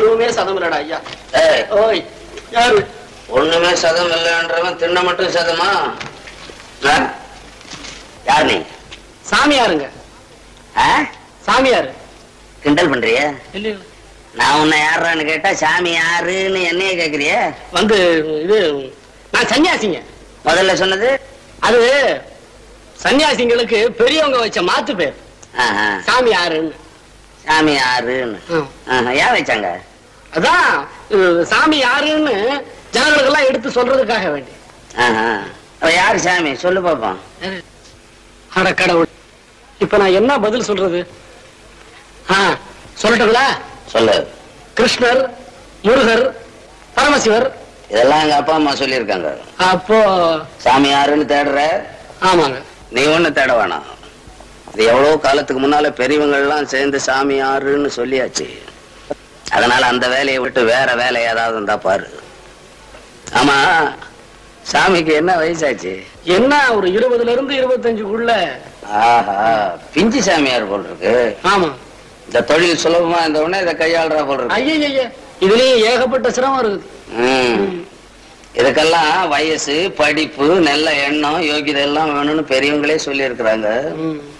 எதுவுமே சதம் இல்லடா ஐயா ஓய் யாரு? ஒண்ணுமே சதம் இல்லைன்றவன் தின்ன மட்டும் சதமா? யார் நீ? சாமியாருங்க? சாமியாரு. கிண்டல் பண்றிய? நான் உன்னை யாருன்னு கேட்டா சாமி யாருன்னு என்னைய கேக்குறிய? வந்து இது நான் சன்னியாசிங்க. முதல்ல சொன்னது? அது சன்னியாசிங்களுக்கு பெரியவங்க வச்ச மாத்து பேர் சாமி யாருன்னு சாமி யாருன்னு ஏன் வச்சாங்க? அதான் சாமி யாருன்னு ஜனங்களுக்கெல்லாம் எடுத்து சொல்றதுக்காக வேண்டி. யாரு சாமி? சொல்லு பாப்போம். அட கடவுள் இப்ப நான் என்ன பதில் சொல்றது? சொல்லட்டுங்களா? சொல்லு. கிருஷ்ணர் முருகர் பரமசிவர். இதெல்லாம் எங்க அப்பா அம்மா சொல்லியிருக்காங்க. அப்போ சாமி யாருன்னு தேடுற? ஆமாங்க. நீ ஒண்ணு தேட வேணாம். இது எவ்வளவு காலத்துக்கு முன்னால பெரியவங்க எல்லாம் சேர்ந்து சாமி யாருன்னு சொல்லியாச்சு. அதனால அந்த வேலையை விட்டு வேற வேலை ஏதாவது இருந்தா பாரு. ஆமா சாமிக்கு என்ன வயசாச்சு? என்ன ஒரு இருபதுல இருந்து இருபத்தஞ்சுக்குள்ள? ஆஹா பிஞ்சு சாமியார் போல் இருக்கு ஆமா. இந்த தொழில் சுலபமா இருந்த உடனே இதை கையாளுறா போல் இருக்கு ஐய இதுலயும் ஏகப்பட்ட சிரமம் இருக்குது ம். இதுக்கெல்லாம் வயசு படிப்பு நல்ல எண்ணம் யோகிதை எல்லாம் வேணும்னு பெரியவங்களே சொல்லி இருக்கிறாங்க.